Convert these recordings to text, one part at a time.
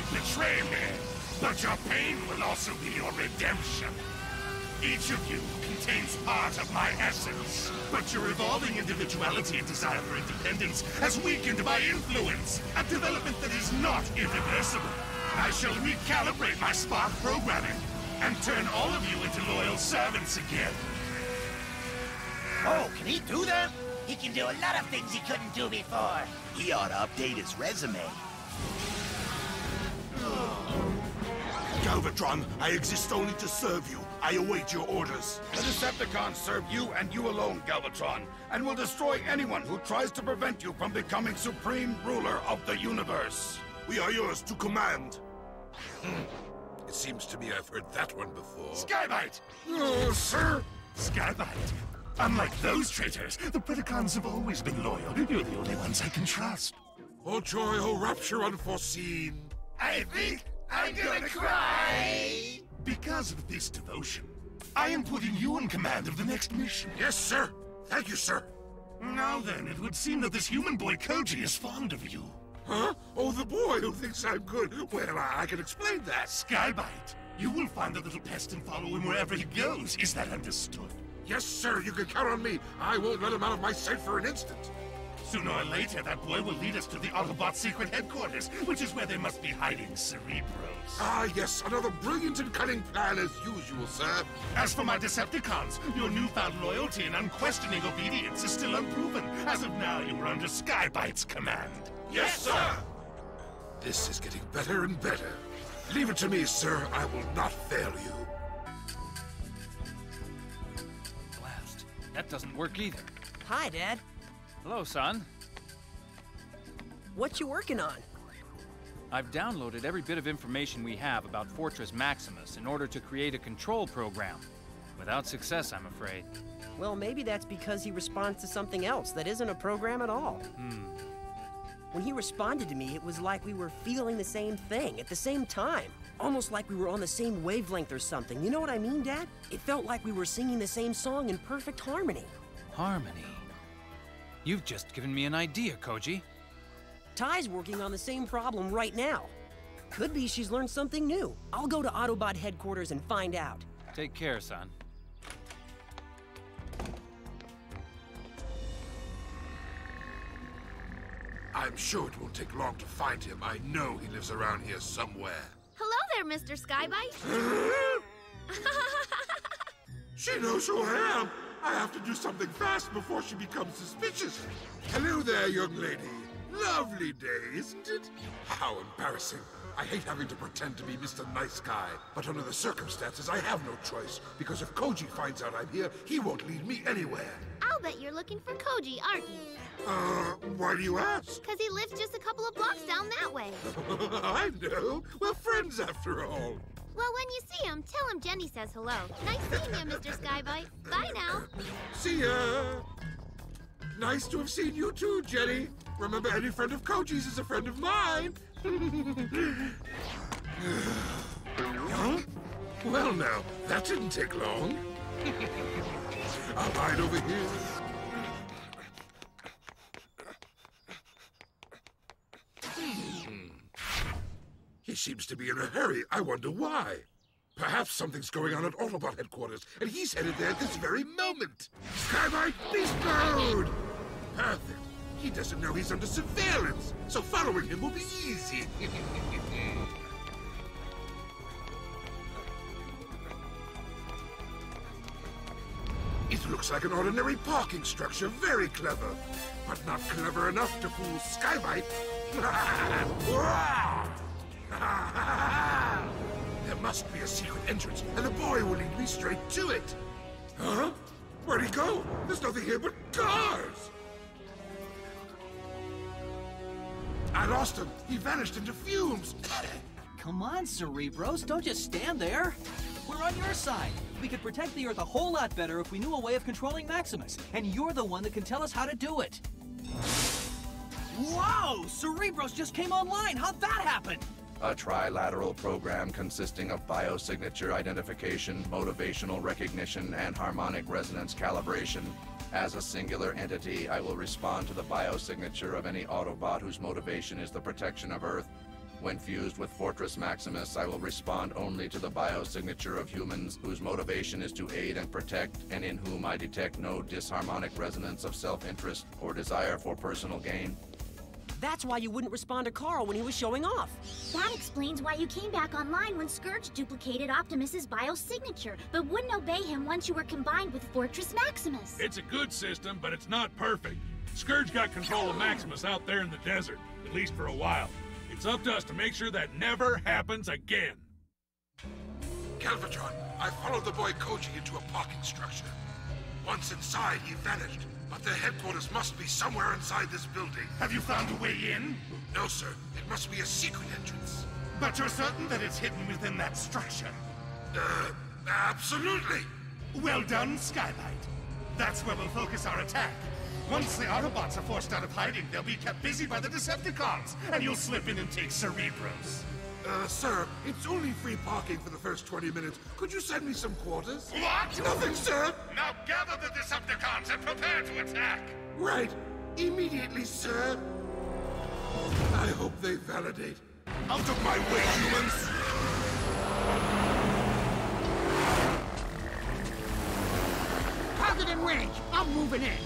repay those who betray me, but your pain will also be your redemption. Each of you contains part of my essence, but your evolving individuality and desire for independence has weakened my influence, a development that is not irreversible. I shall recalibrate my spark programming and turn all of you into loyal servants again. Oh, can he do that? He can do a lot of things he couldn't do before. He ought to update his resume. Galvatron, I exist only to serve you. I await your orders. The Decepticons serve you and you alone, Galvatron, and will destroy anyone who tries to prevent you from becoming supreme ruler of the universe. We are yours to command. Hmm. It seems to me I've heard that one before. Sky-Byte! Oh, sir! Sky-Byte! Unlike those traitors, the Predacons have always been loyal. You're the only ones I can trust. Oh joy, oh rapture unforeseen. I think I'm gonna cry! Because of this devotion, I am putting you in command of the next mission. Yes, sir. Thank you, sir. Now then, it would seem that this human boy Koji is fond of you. Huh? Oh, the boy who thinks I'm good. Well, I, I can explain that. Sky-Byte, you will find the little pest and follow him wherever he goes. Is that understood? Yes, sir, you can count on me. I won't let him out of my sight for an instant. Sooner or later, that boy will lead us to the Autobot secret headquarters, which is where they must be hiding Cerebros. Ah, yes, another brilliant and cunning plan as usual, sir. As for my Decepticons, your newfound loyalty and unquestioning obedience is still unproven. As of now, you are under Sky-Byte's command. Yes, sir! This is getting better and better. Leave it to me, sir. I will not fail you. Blast. That doesn't work either. Hi, Dad. Hello, son. What you working on? I've downloaded every bit of information we have about Fortress Maximus in order to create a control program. Without success, I'm afraid. Well, maybe that's because he responds to something else that isn't a program at all. Hmm. When he responded to me, it was like we were feeling the same thing at the same time. Almost like we were on the same wavelength or something. You know what I mean, Dad? It felt like we were singing the same song in perfect harmony. Harmony. You've just given me an idea, Koji. Ty's working on the same problem right now. Could be she's learned something new. I'll go to Autobot headquarters and find out. Take care, son. I'm sure it won't take long to find him. I know he lives around here somewhere. Hello there, Mr. Sky-Byte. She knows who I am. I have to do something fast before she becomes suspicious. Hello there, young lady. Lovely day, isn't it? How embarrassing. I hate having to pretend to be Mr. Nice Guy, but under the circumstances, I have no choice. Because if Koji finds out I'm here, he won't lead me anywhere. I'll bet you're looking for Koji, aren't you? Uh, why do you ask? Because he lives just a couple of blocks down that way. I know. We're friends after all. Well, when you see him, tell him Jenny says hello. Nice seeing you, Mr. Sky-Byte. Bye now. See ya! Nice to have seen you too, Jenny. Remember, any friend of Koji's is a friend of mine. huh? Well, now, that didn't take long. I'll hide over here. Seems to be in a hurry. I wonder why. Perhaps something's going on at Autobot headquarters, and he's headed there at this very moment. Sky-Byte, explode! Perfect. He doesn't know he's under surveillance, so following him will be easy. it looks like an ordinary parking structure, very clever. But not clever enough to fool Sky-Byte. must be a secret entrance, and the boy will lead me straight to it. Huh? Where'd he go? There's nothing here but cars! I lost him. He vanished into fumes. Come on, Cerebros, don't just stand there. We're on your side. We could protect the Earth a whole lot better if we knew a way of controlling Maximus, and you're the one that can tell us how to do it. Whoa! Cerebros just came online! How'd that happen? A trilateral program consisting of biosignature identification, motivational recognition, and harmonic resonance calibration. As a singular entity, I will respond to the biosignature of any Autobot whose motivation is the protection of Earth. When fused with Fortress Maximus, I will respond only to the biosignature of humans whose motivation is to aid and protect, and in whom I detect no disharmonic resonance of self-interest or desire for personal gain. That's why you wouldn't respond to Carl when he was showing off. That explains why you came back online when Scourge duplicated Optimus's biosignature, but wouldn't obey him once you were combined with Fortress Maximus. It's a good system, but it's not perfect. Scourge got control of Maximus out there in the desert, at least for a while. It's up to us to make sure that never happens again. Galvatron, I followed the boy Koji into a parking structure. Once inside, he vanished. But their headquarters must be somewhere inside this building. Have you found a way in? No, sir. It must be a secret entrance. But you're certain that it's hidden within that structure? Uh, absolutely. Well done, Sky-Byte. That's where we'll focus our attack. Once the Autobots are forced out of hiding, they'll be kept busy by the Decepticons, and you'll slip in and take Cerebros. Uh, sir, it's only free parking for the first 20 minutes. Could you send me some quarters? What? Nothing, sir! Now gather the Decepticons and prepare to attack! Right. Immediately, sir. I hope they validate. Out of my way, humans! Target in range. I'm moving in.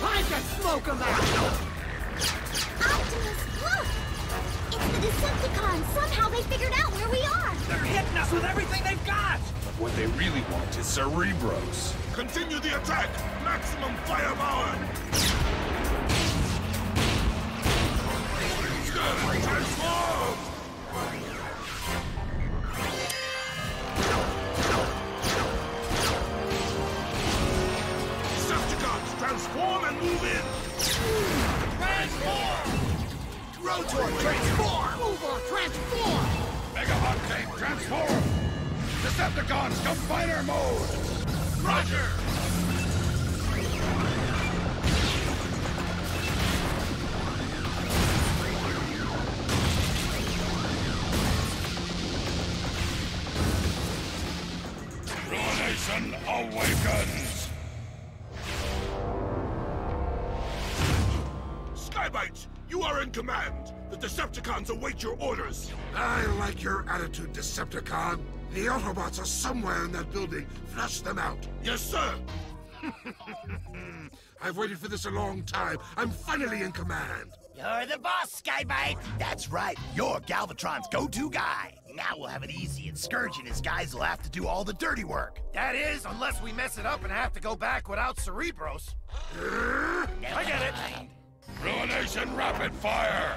Time to smoke them out! Optimus, look! The Decepticons! Somehow they figured out where we are! They're hitting us with everything they've got! But what they really want is Cerebros. Continue the attack! Maximum firepower! Awakens! Sky-Bytes, you are in command. The Decepticons await your orders. I like your attitude, Decepticon. The Autobots are somewhere in that building. Flush them out. Yes, sir. I've waited for this a long time. I'm finally in command. You're the boss, Sky-Byte! That's right, you're Galvatron's go-to guy. Now we'll have it easy, and Scourge and his guys will have to do all the dirty work. That is, unless we mess it up and have to go back without Cerebros. I get it. Ruination rapid fire!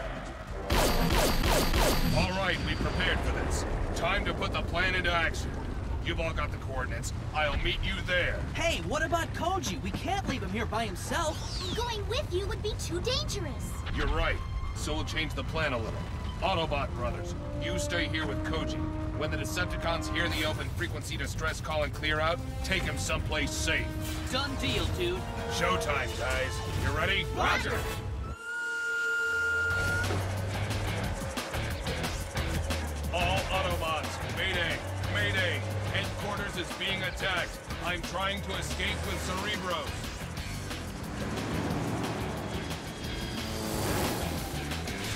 All right, we prepared for this. Time to put the plan into action. You've all got the coordinates. I'll meet you there. Hey, what about Koji? We can't leave him here by himself. Going with you would be too dangerous. You're right. So we'll change the plan a little. Autobot brothers, you stay here with Koji. When the Decepticons hear the open frequency distress call and clear out, take him someplace safe. Done deal, dude. Showtime, guys. You ready? Roger. All is being attacked. I'm trying to escape with Cerebros.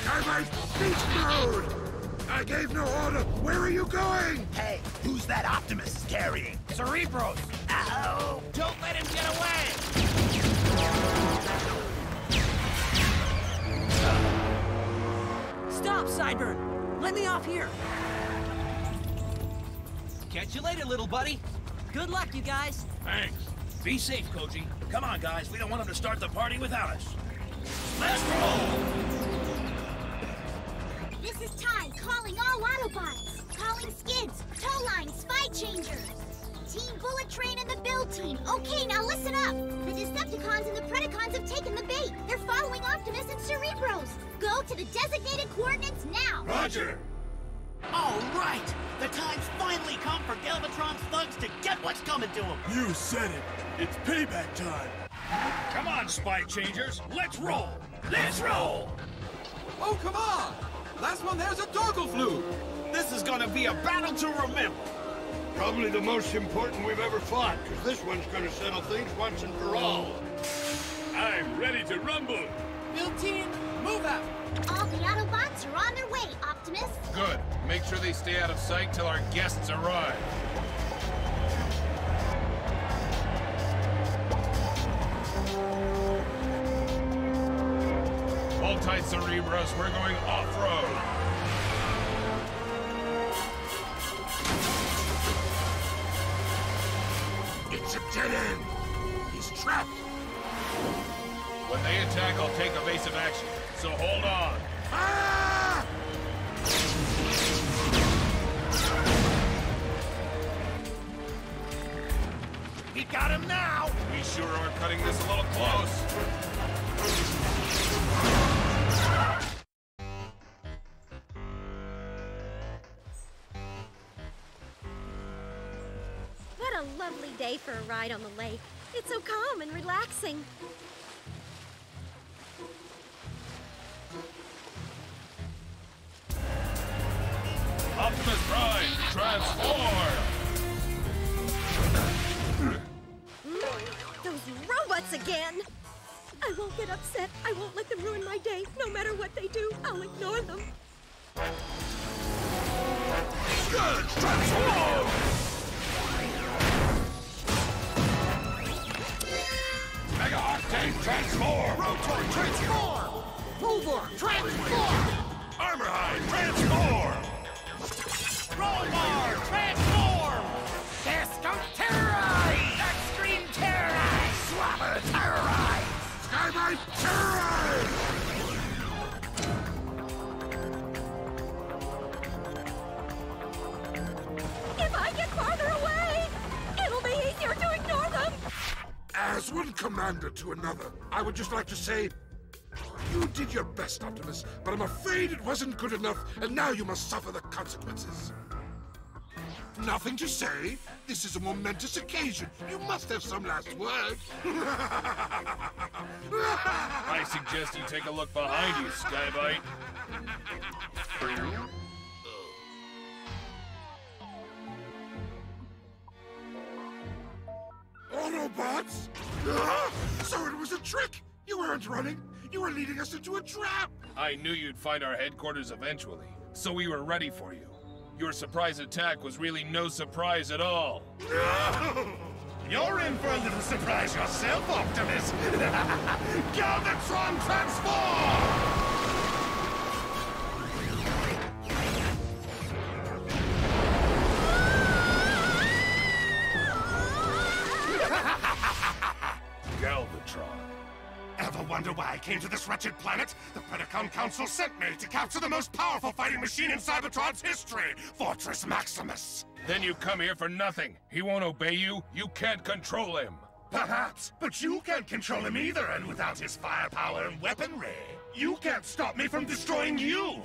Sky-Byte, beast mode! I gave no order. Where are you going? Hey, who's that Optimus carrying? Cerebros! Ow! Don't let him get away! Stop, Sideburn! Let me off here! Catch you later, little buddy. Good luck, you guys! Thanks. Be safe, Koji. Come on, guys. We don't want them to start the party without us. Let's roll! This is Ty calling all Autobots. Calling skids, tow lines, spy changers. Team Bullet Train and the Build Team. Okay, now listen up. The Decepticons and the Predacons have taken the bait. They're following Optimus and Cerebros. Go to the designated coordinates now. Roger! All right! The time's finally come for Galvatron's thugs to get what's coming to them. You said it. It's payback time. Come on, spy changers. Let's roll. Let's roll! Oh, come on! Last one there's a Dorgle flu! This is gonna be a battle to remember. Probably the most important we've ever fought, because this one's gonna settle things once and for all. I'm ready to rumble. Build team, Move out! All the Autobots are on their way, Optimus. Good. Make sure they stay out of sight till our guests arrive. Hold tight, Cerebros. We're going off-road. It's a dead end. He's trapped. When they attack, I'll take evasive action. So hold on. Ah! We got him now! We sure are cutting this a little close. What a lovely day for a ride on the lake. It's so calm and relaxing. Transform! Those robots again! I won't get upset. I won't let them ruin my day. No matter what they do, I'll ignore them. Good! Transform! Mega Octane transform! Rotor, transform! Fulgor, transform! Armorhide, transform! Rollbar, transform! Disco terrorize! Extreme terrorize! Swabber terrorize! Sky-Byte, terrorize! If I get farther away, it'll be easier to ignore them. As one commander to another, I would just like to say, you did your best, Optimus, but I'm afraid it wasn't good enough, and now you must suffer the consequences. Nothing to say. This is a momentous occasion. You must have some last word. I suggest you take a look behind you, Sky-Byte. Autobots? Ah, so it was a trick! You weren't running. You were leading us into a trap. I knew you'd find our headquarters eventually, so we were ready for you. Your surprise attack was really no surprise at all. You're in for a little surprise yourself, Optimus! Galvatron transform! Came to this wretched planet? The Predacon Council sent me to capture the most powerful fighting machine in Cybertron's history, Fortress Maximus. Then you come here for nothing. He won't obey you. You can't control him. Perhaps, but you can't control him either, and without his firepower and weaponry, you can't stop me from destroying you!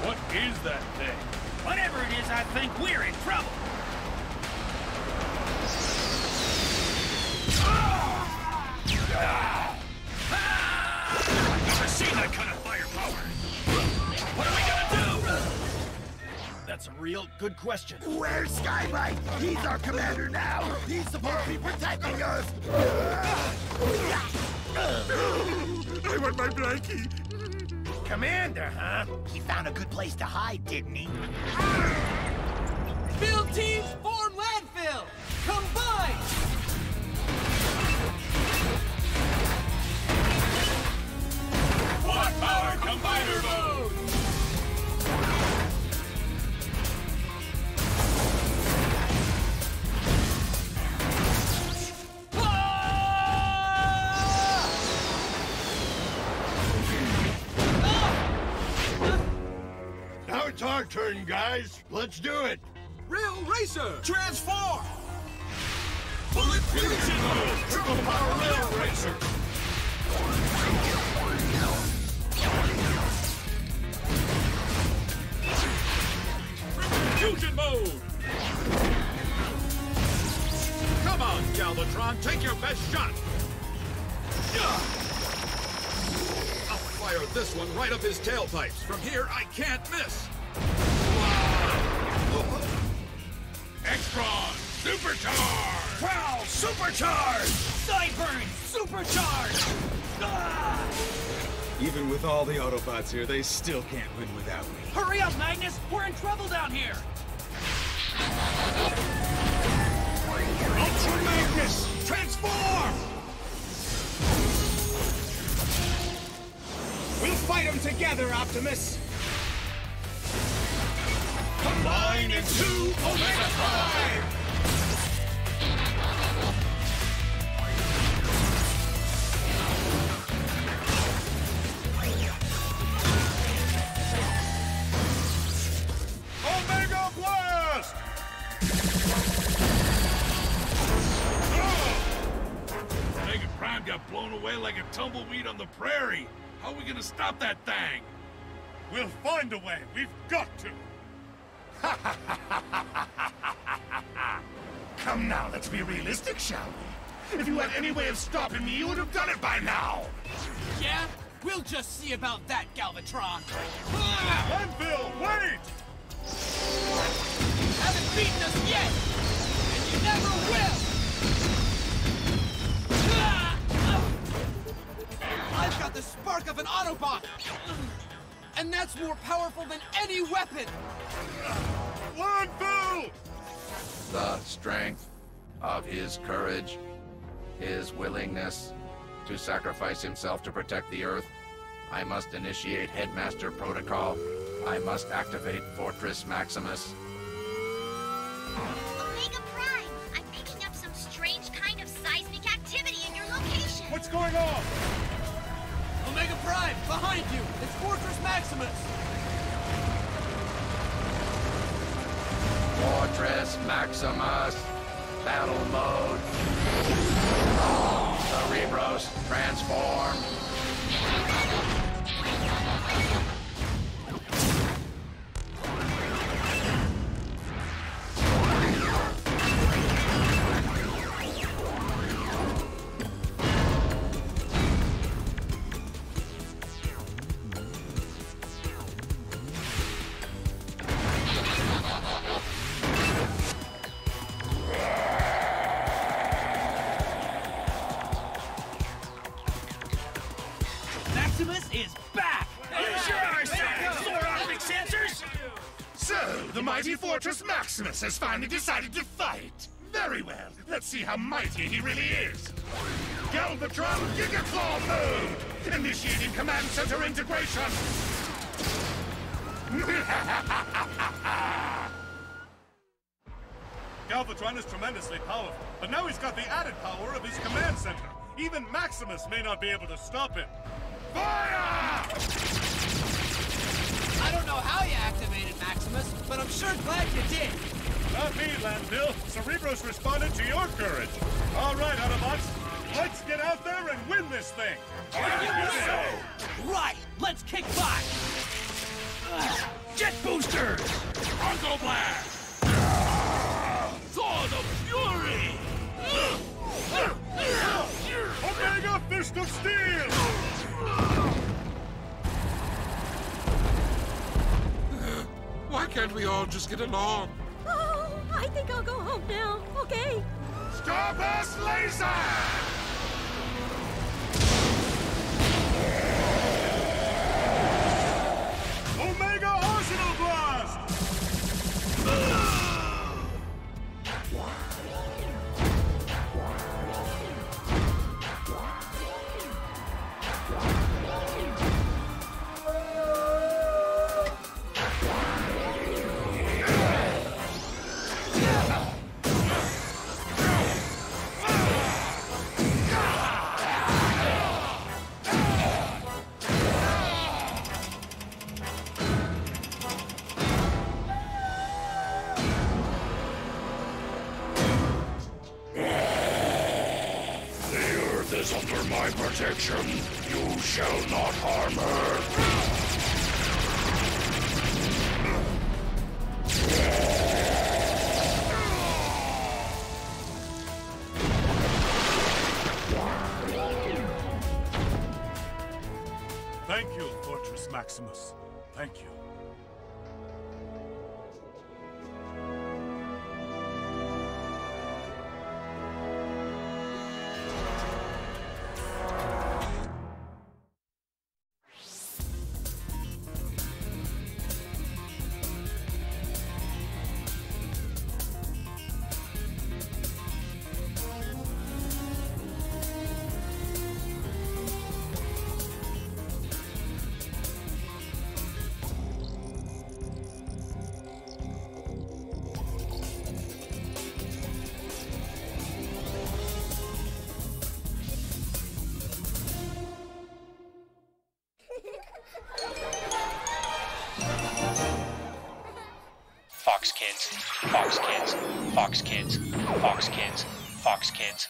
What is that thing? Whatever it is, I think we're in trouble. Never seen that kind of firepower! What are we gonna do? That's a real good question. Where's Sky-Byte? He's our commander now! He's supposed to be protecting us! I want my blankie. Commander, huh? He found a good place to hide, didn't he? Build teams form landfill! Combine! Guys. Let's do it. Rail Racer! Transform! Bullet fusion mode! Triple power rail racer! Fusion mode! Come on, Galvatron, take your best shot! I'll fire this one right up his tailpipes. From here, I can't miss. X-Brawn! Supercharge! Prowl! Supercharge! Sideburn! Supercharge! Ah! Even with all the Autobots here, they still can't win without me. Hurry up, Magnus! We're in trouble down here! Ultra Magnus! Transform! We'll fight them together, Optimus! Combine into Omega tumbleweed on the prairie. How are we gonna stop that thing? We'll find a way. We've got to. Come now, let's be realistic, shall we? If you had any way of stopping me, you would have done it by now. Yeah? We'll just see about that, Galvatron. Anvil, wait! Haven't beaten us yet! And you never will! Got the spark of an Autobot! And that's more powerful than any weapon! Anvil! The strength of his courage, his willingness to sacrifice himself to protect the Earth. I must initiate Headmaster Protocol. I must activate Fortress Maximus. Omega Prime, I'm picking up some strange kind of seismic activity in your location. What's going on? Omega Prime, behind you! It's Fortress Maximus! Fortress Maximus. Battle mode. Cerebros, transform. Mighty Fortress Maximus has finally decided to fight. Very well. Let's see how mighty he really is. Galvatron Gigaclaw mode! Initiating command center integration! Galvatron is tremendously powerful, but now he's got the added power of his command center. Even Maximus may not be able to stop him. Fire! I don't know how you activated Maximus, but I'm sure glad you did. Not me, Landfill. Cerebros responded to your courage. All right, Autobots, let's get out there and win this thing. Right! Let's kick butt! Jet boosters! Bronco blast! Sword of Fury! Omega Fist of Steel! Why can't we all just get along? Oh, I think I'll go home now. Okay. Starburst Laser! Under my protection. You shall not harm her. Thank you, Fortress Maximus. Thank you. Fox Kids, Fox Kids, Fox Kids, Fox Kids.